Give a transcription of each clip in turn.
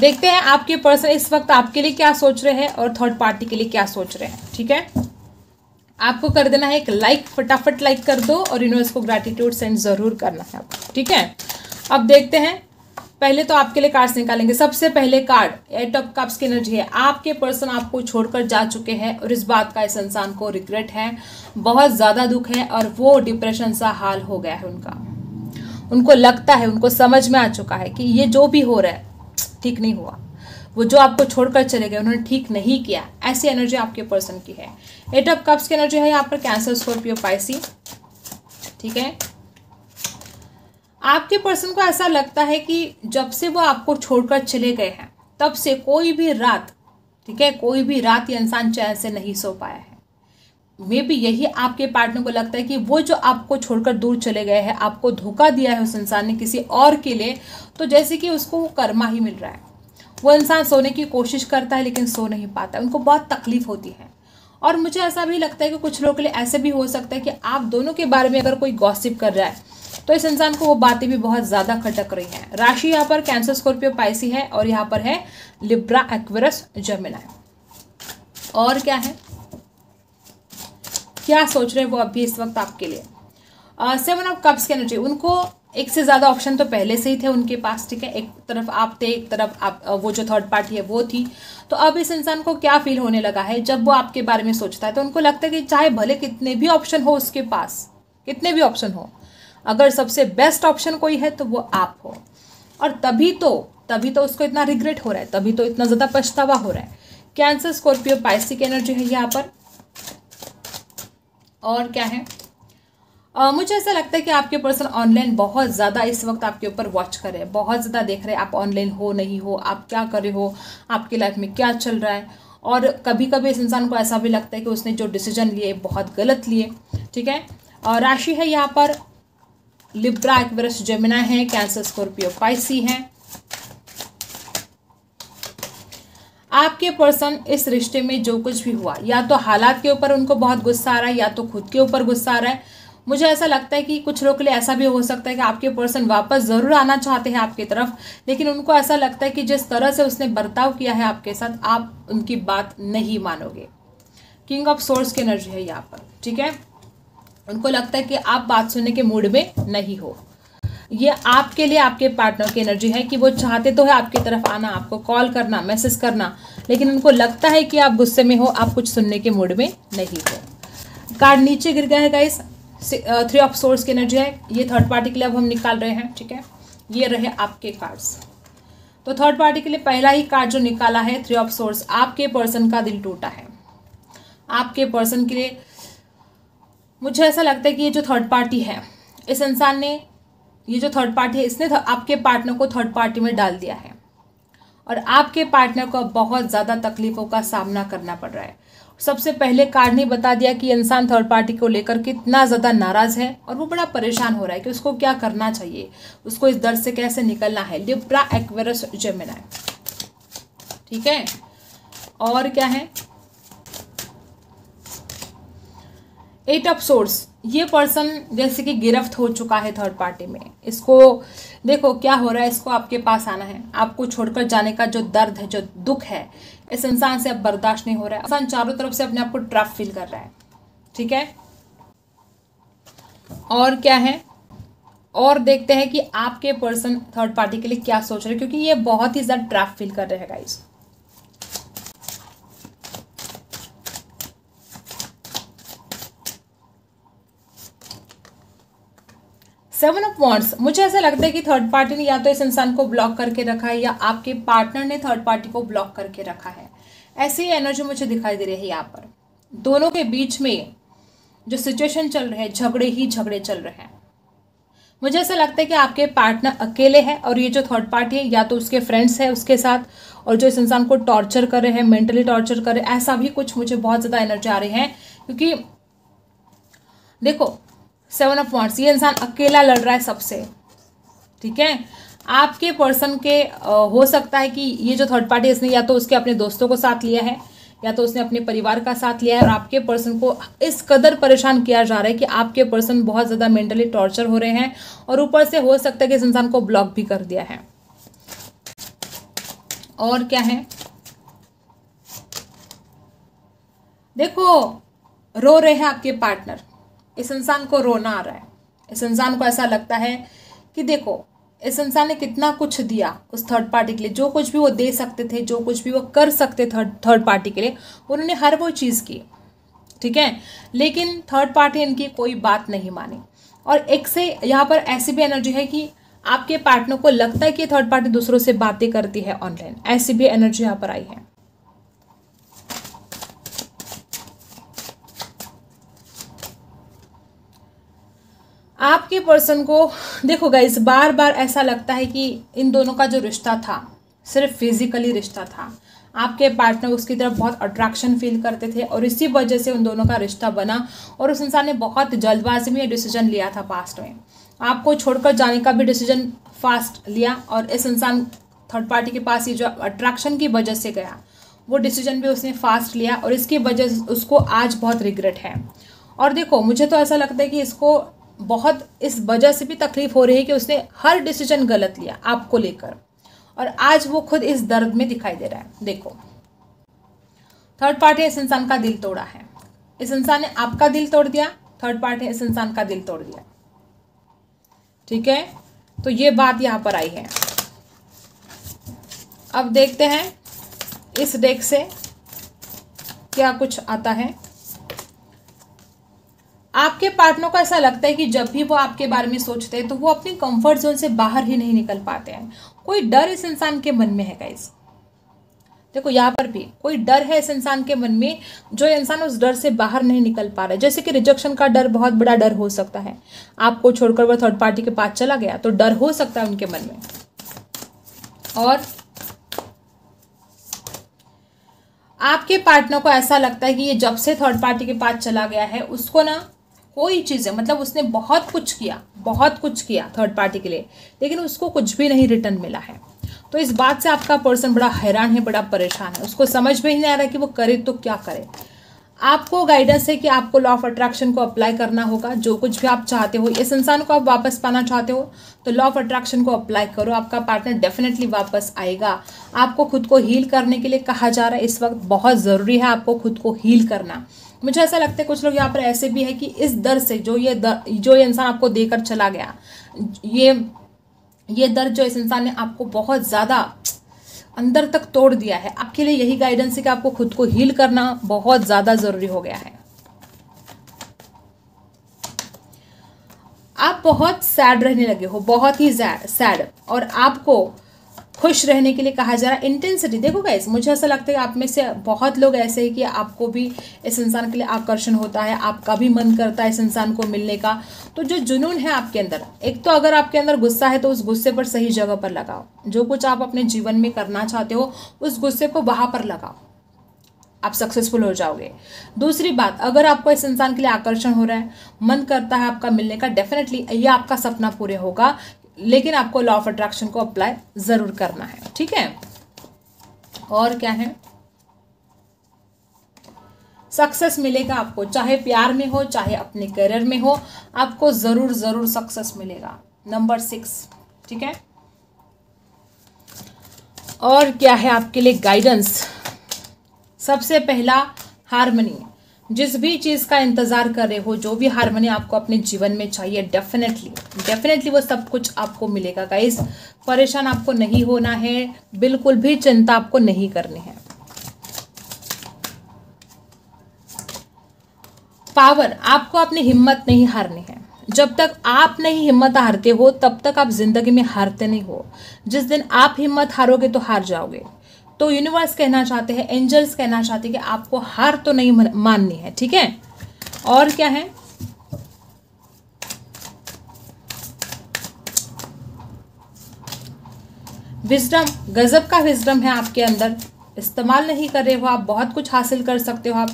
देखते हैं आपके पर्सन इस वक्त आपके लिए क्या सोच रहे हैं और थर्ड पार्टी के लिए क्या सोच रहे हैं, ठीक है? आपको कर देना है एक लाइक फटाफट लाइक कर दो और यूनिवर्स को ग्रैटिट्यूड सेंड ज़रूर करना है आपको, ठीक है? अब देखते हैं, पहले तो आपके लिए कार्ड्स निकालेंगे। सबसे पहले कार्ड एट ऑफ़ कप्स की एनर्जी है। आपके पर्सन आपको छोड़कर जा चुके हैं और इस बात का इस इंसान को रिग्रेट है, बहुत ज़्यादा दुख है और वो डिप्रेशन सा हाल हो गया है उनका। उनको लगता है, उनको समझ में आ चुका है कि ये जो भी हो रहा है ठीक नहीं हुआ। वो जो आपको छोड़कर चले गए, उन्होंने ठीक नहीं किया। ऐसी एनर्जी आपके पर्सन की है। एट ऑफ़ कप्स की एनर्जी है यहाँ पर कैंसर, स्कॉर्पियो, पाइसी। ठीक है? आपके पर्सन को ऐसा लगता है कि जब से वो आपको छोड़कर चले गए हैं, तब से कोई भी रात, ठीक है? कोई भी रात ये इंसान चैन से नहीं सो पाया है। मे भी यही आपके पार्टनर को लगता है कि वो जो आपको छोड़कर दूर चले गए हैं, आपको धोखा दिया है उस इंसान ने किसी और के लिए तो जैसे कि उसको कर्मा ही मिल रहा है। वो इंसान सोने की कोशिश करता है, लेकिन सो नहीं पाता उनको बहुत तकलीफ़ होती है। और मुझे ऐसा भी लगता है कि कुछ लोगों के लिए ऐसे भी हो सकता है कि आप दोनों के बारे में अगर कोई गॉसिप कर रहा है तो इस इंसान को वो बातें भी बहुत ज़्यादा खटक रही हैं। राशि यहाँ पर कैंसर स्कॉर्पियो पाइसी है और यहाँ पर है लिब्रा एक्वेरस जमिना और क्या है? क्या सोच रहे हैं वो अभी इस वक्त आपके लिए? सेवन ऑफ़ कप्स की एनर्जी उनको एक से ज़्यादा ऑप्शन तो पहले से ही थे उनके पास, ठीक है? एक तरफ़ आप थे, एक तरफ़ आप वो जो थर्ड पार्टी है वो थी। तो अब इस इंसान को क्या फील होने लगा है? जब वो आपके बारे में सोचता है तो उनको लगता है कि चाहे भले कितने भी ऑप्शन हो उसके पास, कितने भी ऑप्शन हो, अगर सबसे बेस्ट ऑप्शन कोई है तो वो आप हो। और तभी तो तभी तो उसको इतना रिग्रेट हो रहा है, तभी तो इतना ज़्यादा पछतावा हो रहा है। कैंसर स्कॉर्पियो पाइसिक एनर्जी है यहाँ पर। और क्या है? आ, मुझे ऐसा लगता है कि आपके पर्सन ऑनलाइन बहुत ज़्यादा इस वक्त आपके ऊपर वॉच कर रहे हैं। बहुत ज़्यादा देख रहे हैं आप ऑनलाइन हो नहीं हो आप क्या कर रहे हो आपकी लाइफ में क्या चल रहा है? और कभी कभी इस इंसान को ऐसा भी लगता है कि उसने जो डिसीज़न लिए बहुत गलत लिए ठीक है? और राशि है यहाँ पर लिब्रा एक्वरस जेमिना है कैंसर स्कॉर्पियो पाइसी है। आपके पर्सन इस रिश्ते में जो कुछ भी हुआ, या तो हालात के ऊपर उनको बहुत गुस्सा आ रहा है, या तो खुद के ऊपर गुस्सा आ रहा है। मुझे ऐसा लगता है कि कुछ लोग के लिए ऐसा भी हो सकता है कि आपके पर्सन वापस ज़रूर आना चाहते हैं आपकी तरफ़, लेकिन उनको ऐसा लगता है कि जिस तरह से उसने बर्ताव किया है आपके साथ, आप उनकी बात नहीं मानोगे। किंग ऑफ़ सोर्स की एनर्जी है यहाँ पर, ठीक है? उनको लगता है कि आप बात सुनने के मूड में नहीं हो। ये आपके लिए आपके पार्टनर की एनर्जी है कि वो चाहते तो है आपकी तरफ़ आना, आपको कॉल करना मैसेज करना, लेकिन उनको लगता है कि आप गुस्से में हो, आप कुछ सुनने के मूड में नहीं हो। कार्ड नीचे गिर गया है गाइस थ्री ऑफ़ सोर्स की एनर्जी है। ये थर्ड पार्टी के लिए अब हम निकाल रहे हैं, ठीक है? ये रहे आपके कार्ड्स तो थर्ड पार्टी के लिए पहला ही कार्ड जो निकाला है थ्री ऑफ़ सोर्स आपके पर्सन का दिल टूटा है। आपके पर्सन के लिए मुझे ऐसा लगता है कि ये जो थर्ड पार्टी है, इस इंसान ने ये जो थर्ड पार्टी है, इसने आपके पार्टनर को थर्ड पार्टी में डाल दिया है। और आपके पार्टनर को बहुत ज़्यादा तकलीफ़ों का सामना करना पड़ रहा है। सबसे पहले कार्ड ने बता दिया कि इंसान थर्ड पार्टी को लेकर कितना ज़्यादा नाराज़ है और वो बड़ा परेशान हो रहा है कि उसको क्या करना चाहिए, उसको इस दर्द से कैसे निकलना है। लिब्रा एक्वेरस जेमिना ठीक है? और क्या है? एट ऑफ़ सोर्स ये पर्सन जैसे कि गिरफ्त हो चुका है थर्ड पार्टी में। इसको देखो, क्या हो रहा है? इसको आपके पास आना है। आपको छोड़कर जाने का जो दर्द है, जो दुख है, इस इंसान से अब बर्दाश्त नहीं हो रहा है। इंसान चारों तरफ़ से अपने आप को ट्रफ फील कर रहा है। ठीक है? और क्या है? और देखते हैं कि आपके पर्सन थर्ड पार्टी के लिए क्या सोच रहे हैं, क्योंकि ये बहुत ही ज़्यादा ट्रफ फील कर रहे हैं गाइस सेवन ऑफ़ वॉन्ट्स मुझे ऐसा लगता है कि थर्ड पार्टी ने या तो इस इंसान को ब्लॉक करके रखा है या आपके पार्टनर ने थर्ड पार्टी को ब्लॉक करके रखा है। ऐसी एनर्जी मुझे दिखाई दे रही है यहाँ पर। दोनों के बीच में जो सिचुएशन चल रहे हैं, झगड़े ही झगड़े चल रहे हैं। मुझे ऐसा लगता है कि आपके पार्टनर अकेले हैं और ये जो थर्ड पार्टी है, या तो उसके फ्रेंड्स है उसके साथ और जो इस इंसान को टॉर्चर कर रहे हैं मेंटली टॉर्चर कर रहे हैं, ऐसा भी कुछ मुझे बहुत ज़्यादा एनर्जी आ रही है। क्योंकि देखो सेवन ऑफ़ वॉन्ट्स ये इंसान अकेला लड़ रहा है सबसे, ठीक है? आपके पर्सन के हो सकता है कि ये जो थर्ड पार्टी इसने या तो उसके अपने दोस्तों को साथ लिया है, या तो उसने अपने परिवार का साथ लिया है, और आपके पर्सन को इस कदर परेशान किया जा रहा है कि आपके पर्सन बहुत ज़्यादा मेंटली टॉर्चर हो रहे हैं, और ऊपर से हो सकता है कि इस इंसान को ब्लॉक भी कर दिया है। और क्या है? देखो, रो रहे हैं आपके पार्टनर इस इंसान को रोना आ रहा है। इस इंसान को ऐसा लगता है कि देखो, इस इंसान ने कितना कुछ दिया उस थर्ड पार्टी के लिए। जो कुछ भी वो दे सकते थे, जो कुछ भी वो कर सकते थर्ड थर्ड पार्टी के लिए, उन्होंने हर वो चीज़ की। ठीक है? लेकिन थर्ड पार्टी इनकी कोई बात नहीं मानी। और एक से यहाँ पर ऐसी भी एनर्जी है कि आपके पार्टनर को लगता है कि थर्ड पार्टी दूसरों से बातें करती है ऑनलाइन ऐसी भी एनर्जी यहाँ पर आई है। आपके पर्सन को, देखो गाइस बार बार ऐसा लगता है कि इन दोनों का जो रिश्ता था, सिर्फ़ फिजिकली रिश्ता था, आपके पार्टनर उसकी तरफ़ बहुत अट्रैक्शन फील करते थे और इसी वजह से उन दोनों का रिश्ता बना और उस इंसान ने बहुत जल्दबाजी में डिसीज़न लिया था पास्ट में। आपको छोड़कर जाने का भी डिसीज़न फास्ट लिया और इस इंसान थर्ड पार्टी के पास ये जो अट्रैक्शन की वजह से गया, वो डिसीज़न भी उसने फास्ट लिया और इसकी वजह उसको आज बहुत रिग्रेट है। और देखो, मुझे तो ऐसा लगता है कि इसको बहुत इस वजह से भी तकलीफ़ हो रही है कि उसने हर डिसीज़न गलत लिया, आपको लेकर। और आज वो खुद इस दर्द में दिखाई दे रहा है। देखो थर्ड पार्टी इस इंसान का दिल तोड़ा है। इस इंसान ने आपका दिल तोड़ दिया थर्ड पार्टी इस इंसान का दिल तोड़ दिया। ठीक है? तो ये बात यहाँ पर आई है। अब देखते हैं, इस डेक से क्या कुछ आता है। आपके पार्टनर को ऐसा लगता है कि जब भी वो आपके बारे में सोचते हैं तो वो अपनी कंफर्ट जोन से बाहर ही नहीं निकल पाते हैं। कोई डर इस इंसान के मन में है गाइस देखो, यहाँ पर भी कोई डर है इस इंसान के मन में, जो इंसान उस डर से बाहर नहीं निकल पा रहा है। जैसे कि रिजेक्शन का डर बहुत बड़ा डर हो सकता है। आपको छोड़कर वह थर्ड पार्टी के पास चला गया तो डर हो सकता है उनके मन में। और आपके पार्टनर को ऐसा लगता है कि ये जब से थर्ड पार्टी के पास चला गया है, उसको ना कोई चीज़ है मतलब उसने बहुत कुछ किया, बहुत कुछ किया थर्ड पार्टी के लिए, लेकिन उसको कुछ भी नहीं रिटर्न मिला है। तो इस बात से आपका पर्सन बड़ा हैरान है, बड़ा परेशान है। उसको समझ में ही नहीं आ रहा कि वो करे तो क्या करे। आपको गाइडेंस है कि आपको लॉ ऑफ़ अट्रैक्शन को अप्लाई करना होगा, जो कुछ भी आप चाहते हो, इस इंसान को आप वापस पाना चाहते हो तो लॉ ऑफ़ अट्रैक्शन को अप्लाई करो। आपका पार्टनर डेफिनेटली वापस आएगा। आपको खुद को हील करने के लिए कहा जा रहा है, इस वक्त बहुत ज़रूरी है आपको खुद को हील करना। मुझे ऐसा लगता है कुछ लोग यहाँ पर ऐसे भी है कि इस दर से जो ये दर, जो ये इंसान आपको देकर चला गया, ये ये दर्द जो इस इंसान ने आपको बहुत ज़्यादा अंदर तक तोड़ दिया है। आपके लिए यही गाइडेंस है कि आपको खुद को हील करना बहुत ज़्यादा ज़रूरी हो गया है। आप बहुत सैड रहने लगे हो, बहुत ही सैड और आपको खुश रहने के लिए कहा जा रहा है। इंटेंसिटी देखो गाइस मुझे ऐसा लगता है आप में से बहुत लोग ऐसे हैं कि आपको भी इस इंसान के लिए आकर्षण होता है, आपका भी मन करता है इस इंसान को मिलने का। तो जो जुनून है आपके अंदर, एक तो अगर आपके अंदर गुस्सा है तो उस गुस्से पर सही जगह पर लगाओ। जो कुछ आप अपने जीवन में करना चाहते हो, उस गुस्से को वहाँ पर लगाओ। आप सक्सेसफुल हो जाओगे। दूसरी बात, अगर आपको इस इंसान के लिए आकर्षण हो रहा है, मन करता है आपका मिलने का डेफिनेटली ये आपका सपना पूरे होगा लेकिन आपको लॉ ऑफ़ अट्रैक्शन को अप्लाई ज़रूर करना है, ठीक है? और क्या है? सक्सेस मिलेगा आपको, चाहे प्यार में हो, चाहे अपने करियर में हो, आपको ज़रूर ज़रूर सक्सेस मिलेगा। नंबर सिक्स ठीक है? और क्या है आपके लिए गाइडेंस सबसे पहला हारमोनी जिस भी चीज़ का इंतज़ार कर रहे हो, जो भी हारमोनी आपको अपने जीवन में चाहिए डेफिनेटली डेफिनेटली वो सब कुछ आपको मिलेगा गाइस परेशान आपको नहीं होना है, बिल्कुल भी चिंता आपको नहीं करनी है. पावर आपको अपनी हिम्मत नहीं हारनी है. जब तक आप नहीं हिम्मत हारते हो, तब तक आप ज़िंदगी में हारते नहीं हो. जिस दिन आप हिम्मत हारोगे तो हार जाओगे. तो यूनिवर्स कहना चाहते हैं एंजल्स कहना चाहते हैं कि आपको हार तो नहीं माननी है, ठीक है? और क्या है? विजडम गजब का विजडम है आपके अंदर। इस्तेमाल नहीं कर रहे हो आप, बहुत कुछ हासिल कर सकते हो आप।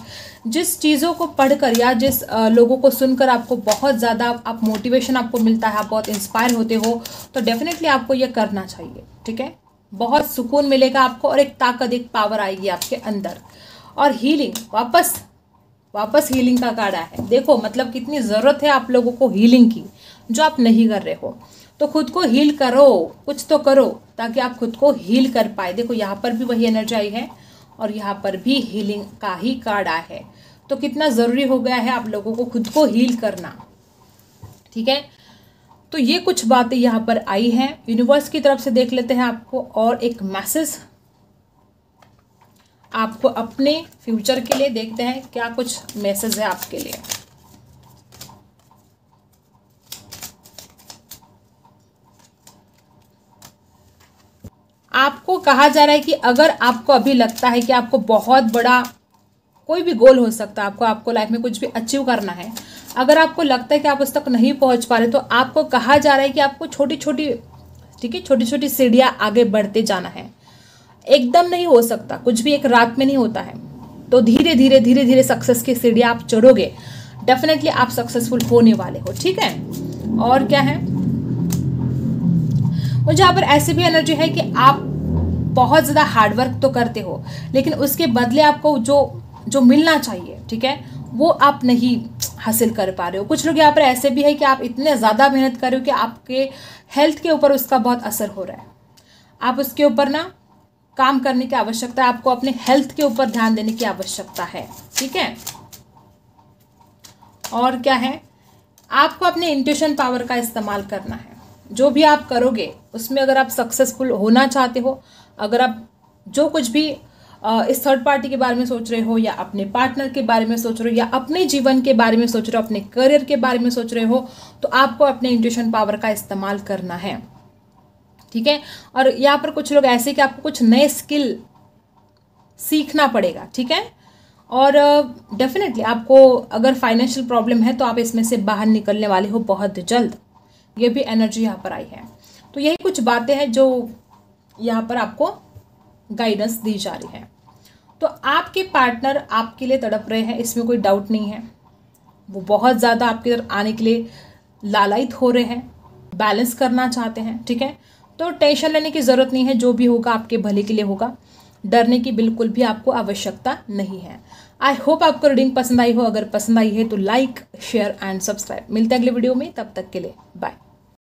जिस चीज़ों को पढ़कर या जिस लोगों को सुनकर आपको बहुत ज़्यादा आप मोटिवेशन आपको मिलता है, आप बहुत इंस्पायर होते हो तो डेफिनेटली आपको ये करना चाहिए, ठीक है? बहुत सुकून मिलेगा आपको और एक ताकत, एक पावर आएगी आपके अंदर। और हीलिंग वापस वापस हीलिंग का कार्ड है। देखो मतलब कितनी ज़रूरत है आप लोगों को हीलिंग की, जो आप नहीं कर रहे हो। तो खुद को हील करो, कुछ तो करो, ताकि आप खुद को हील कर पाए। देखो, यहाँ पर भी वही एनर्जी आई है और यहाँ पर भी हीलिंग का ही कार्ड आया है। तो कितना ज़रूरी हो गया है आप लोगों को खुद को हील करना। ठीक है? तो ये कुछ बातें यहाँ पर आई हैं। यूनिवर्स की तरफ़ से देख लेते हैं आपको और एक मैसेज आपको अपने फ्यूचर के लिए देखते हैं क्या कुछ मैसेज है आपके लिए। आपको कहा जा रहा है कि अगर आपको अभी लगता है कि आपको बहुत बड़ा कोई भी गोल हो सकता है, आपको आपको लाइफ में कुछ भी अचीव करना है अगर आपको लगता है कि आप उस तक नहीं पहुँच पा रहे तो आपको कहा जा रहा है कि आपको छोटी छोटी ठीक है छोटी छोटी सीढ़ियाँ आगे बढ़ते जाना है। एकदम नहीं हो सकता, कुछ भी एक रात में नहीं होता है। तो धीरे धीरे धीरे धीरे सक्सेस की सीढ़ियाँ आप चढ़ोगे डेफिनेटली आप सक्सेसफुल होने वाले हो, ठीक है? और क्या है? मुझे यहाँ पर ऐसी भी एनर्जी है कि आप बहुत ज़्यादा हार्डवर्क तो करते हो, लेकिन उसके बदले आपको जो जो मिलना चाहिए, ठीक है? वो आप नहीं हासिल कर पा रहे हो। कुछ लोग यहाँ पर ऐसे भी है कि आप इतने ज़्यादा मेहनत कर रहे हो कि आपके हेल्थ के ऊपर उसका बहुत असर हो रहा है। आप उसके ऊपर ना काम करने की आवश्यकता है आपको अपने हेल्थ के ऊपर ध्यान देने की आवश्यकता है, ठीक है? और क्या है? आपको अपने इंट्यूशन पावर का इस्तेमाल करना है। जो भी आप करोगे, उसमें अगर आप सक्सेसफुल होना चाहते हो, अगर आप जो कुछ भी इस थर्ड पार्टी के बारे में सोच रहे हो या अपने पार्टनर के बारे में सोच रहे हो या अपने जीवन के बारे में सोच रहे हो, अपने करियर के बारे में सोच रहे हो तो आपको अपने इंट्यूशन पावर का इस्तेमाल करना है। ठीक है? और यहाँ पर कुछ लोग ऐसे कि आपको कुछ नए स्किल सीखना पड़ेगा, ठीक है? और डेफिनेटली आपको अगर फाइनेंशियल प्रॉब्लम है तो आप इसमें से बाहर निकलने वाले हो बहुत जल्द। ये भी एनर्जी यहाँ पर आई है। तो यही कुछ बातें हैं जो यहाँ पर आपको गाइडेंस दी जा रही है। तो आपके पार्टनर आपके लिए तड़प रहे हैं, इसमें कोई डाउट नहीं है। वो बहुत ज़्यादा आपकी तरफ़ आने के लिए लालायित हो रहे हैं बैलेंस करना चाहते हैं, ठीक है? तो टेंशन लेने की ज़रूरत नहीं है, जो भी होगा आपके भले के लिए होगा। डरने की बिल्कुल भी आपको आवश्यकता नहीं है। आई होप आपको रीडिंग पसंद आई हो। अगर पसंद आई है तो लाइक शेयर एंड सब्सक्राइब मिलते हैं अगले वीडियो में। तब तक के लिए बाय